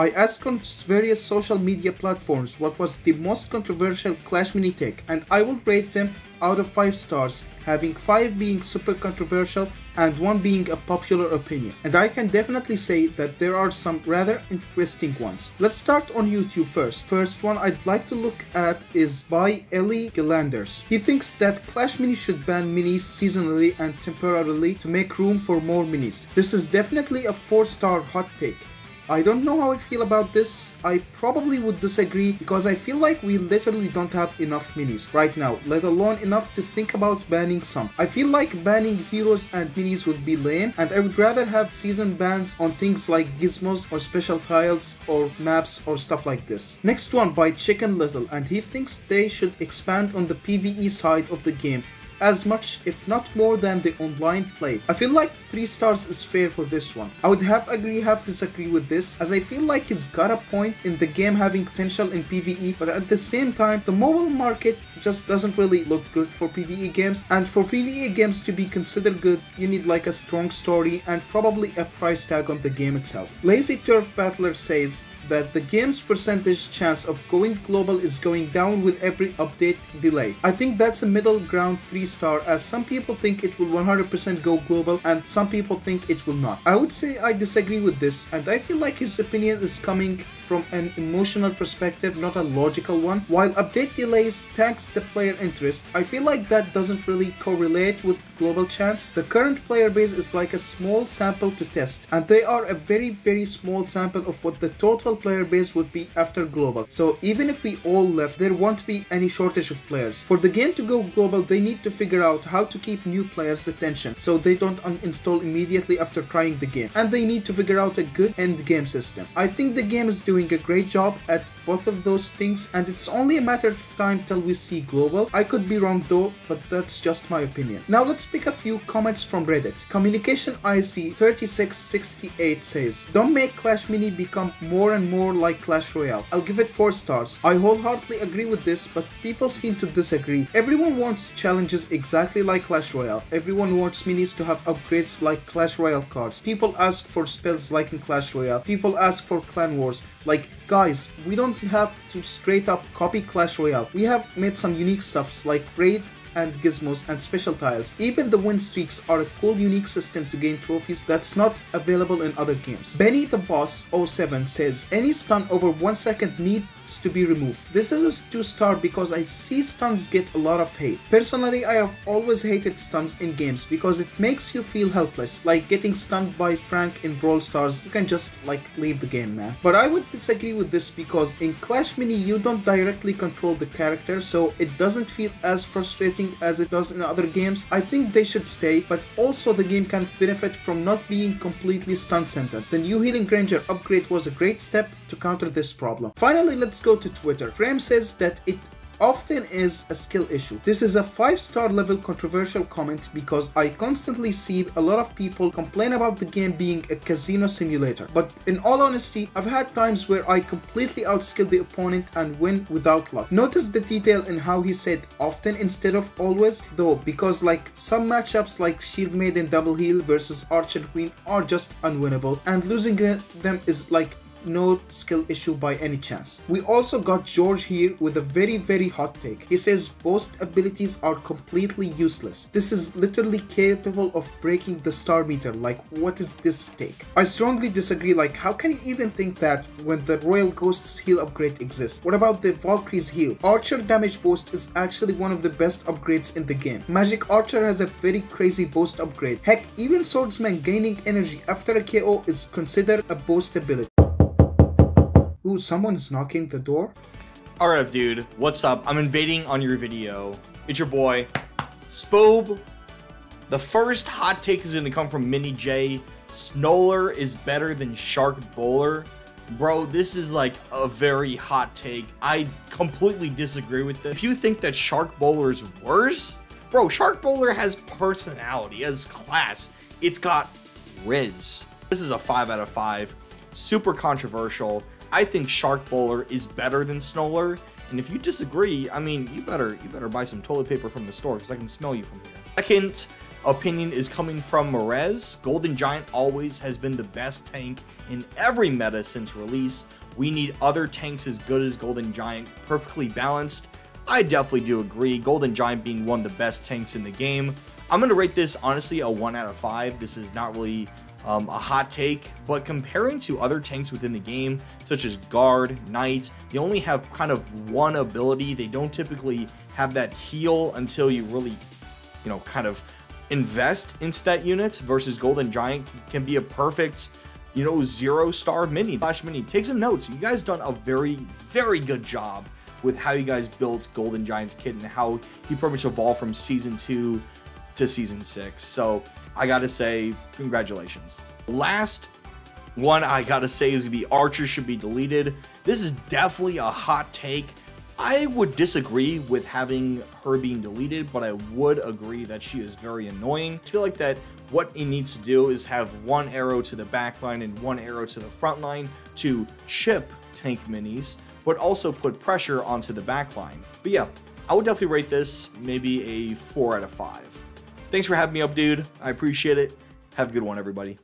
I asked on various social media platforms what was the most controversial Clash Mini take and I will rate them out of 5 stars, having 5 being super controversial and 1 being a popular opinion. And I can definitely say that there are some rather interesting ones. Let's start on YouTube first. First one I'd like to look at is by Ellie Gillanders. He thinks that Clash Mini should ban minis seasonally and temporarily to make room for more minis. This is definitely a 4 star hot take. I don't know how I feel about this. I probably would disagree because I feel like we literally don't have enough minis right now, let alone enough to think about banning some. I feel like banning heroes and minis would be lame and I would rather have season bans on things like gizmos or special tiles or maps or stuff like this. Next one by Chicken Little and he thinks they should expand on the PvE side of the game as much if not more than the online play. I feel like 3 stars is fair for this one. I would half agree half disagree with this as I feel like he's got a point in the game having potential in PvE but at the same time the mobile market just doesn't really look good for PvE games and for PvE games to be considered good you need like a strong story and probably a price tag on the game itself. Lazy Turf Battler says that the game's percentage chance of going global is going down with every update delay. I think that's a middle ground 3 star as some people think it will 100% go global and some people think it will not. I would say I disagree with this and I feel like his opinion is coming from an emotional perspective, not a logical one. While update delays tanks the player interest, I feel like that doesn't really correlate with global chance. The current player base is like a small sample to test, and they are a very very small sample of what the total player base would be after global. So even if we all left, there won't be any shortage of players. For the game to go global, they need to figure out how to keep new players' attention so they don't uninstall immediately after trying the game. And they need to figure out a good end game system. I think the game is doing a great job at both of those things and it's only a matter of time till we see global. I could be wrong though, but that's just my opinion. Now let's pick a few comments from Reddit. Communication IC 3668 says, Don't make Clash Mini become more and more like Clash Royale. I'll give it 4 stars. I wholeheartedly agree with this, but people seem to disagree. Everyone wants challenges exactly like Clash Royale. Everyone wants minis to have upgrades like Clash Royale cards. People ask for spells like in Clash Royale. People ask for clan wars. Like, guys, we don't have to straight up copy Clash Royale. We have made some unique stuffs like raid and gizmos and special tiles. Even the win streaks are a cool unique system to gain trophies that's not available in other games. Benny the Boss 07 says any stun over 1 second need to be removed. This is a 2 star because I see stuns get a lot of hate. Personally, I have always hated stuns in games because it makes you feel helpless. Like getting stunned by Frank in Brawl Stars, you can just like leave the game man. But I would disagree with this because in Clash Mini you don't directly control the character so it doesn't feel as frustrating as it does in other games. I think they should stay but also the game can benefit from not being completely stun centered. The new Healing Ranger upgrade was a great step to counter this problem. Finally, let's go to Twitter. Frame says that it often is a skill issue. This is a 5 star level controversial comment because I constantly see a lot of people complain about the game being a casino simulator. But in all honesty, I've had times where I completely outskill the opponent and win without luck. Notice the detail in how he said often instead of always though because like some matchups like Shield Maiden Double Heal versus Archer Queen are just unwinnable and losing uh, them is like no skill issue by any chance. We also got George here with a very very hot take. He says boost abilities are completely useless. This is literally capable of breaking the star meter like what is this take? I strongly disagree like how can you even think that when the Royal Ghost's heal upgrade exists? What about the Valkyrie's heal? Archer damage boost is actually one of the best upgrades in the game. Magic Archer has a very crazy boost upgrade. Heck, even Swordsman gaining energy after a KO is considered a boost ability. Ooh, someone's knocking the door? Alright, dude. What's up? I'm invading on your video. It's your boy, Spoob. The first hot take is going to come from Mini J. Snowler is better than Shark Bowler. Bro, this is like a very hot take. I completely disagree with this. If you think that Shark Bowler is worse, bro, Shark Bowler has personality, has class. It's got Riz. This is a 5 out of 5. Super controversial. I think Shark Bowler is better than Snowler. And if you disagree, I mean, you better you better buy some toilet paper from the store because I can smell you from here. Second, opinion is coming from Merez. Golden Giant always has been the best tank in every meta since release. We need other tanks as good as Golden Giant, perfectly balanced. I definitely do agree, Golden Giant being one of the best tanks in the game. I'm going to rate this, honestly, a 1 out of 5. This is not really um, a hot take, but comparing to other tanks within the game, such as Guard, Knight, they only have kind of one ability. They don't typically have that heal until you really, you know, kind of invest into that unit versus Golden Giant can be a perfect, you know, zero star mini. Clash Mini, take some notes. You guys done a very, very good job with how you guys built Golden Giant's kit and how he pretty much evolved from season two to season six. So I gotta say, congratulations. Last one I gotta say is be Archer should be deleted. This is definitely a hot take. I would disagree with having her being deleted, but I would agree that she is very annoying. I feel like that what it needs to do is have one arrow to the back line and one arrow to the front line to chip tank minis, but also put pressure onto the back line. But yeah, I would definitely rate this maybe a 4 out of 5. Thanks for having me up, dude. I appreciate it. Have a good one, everybody.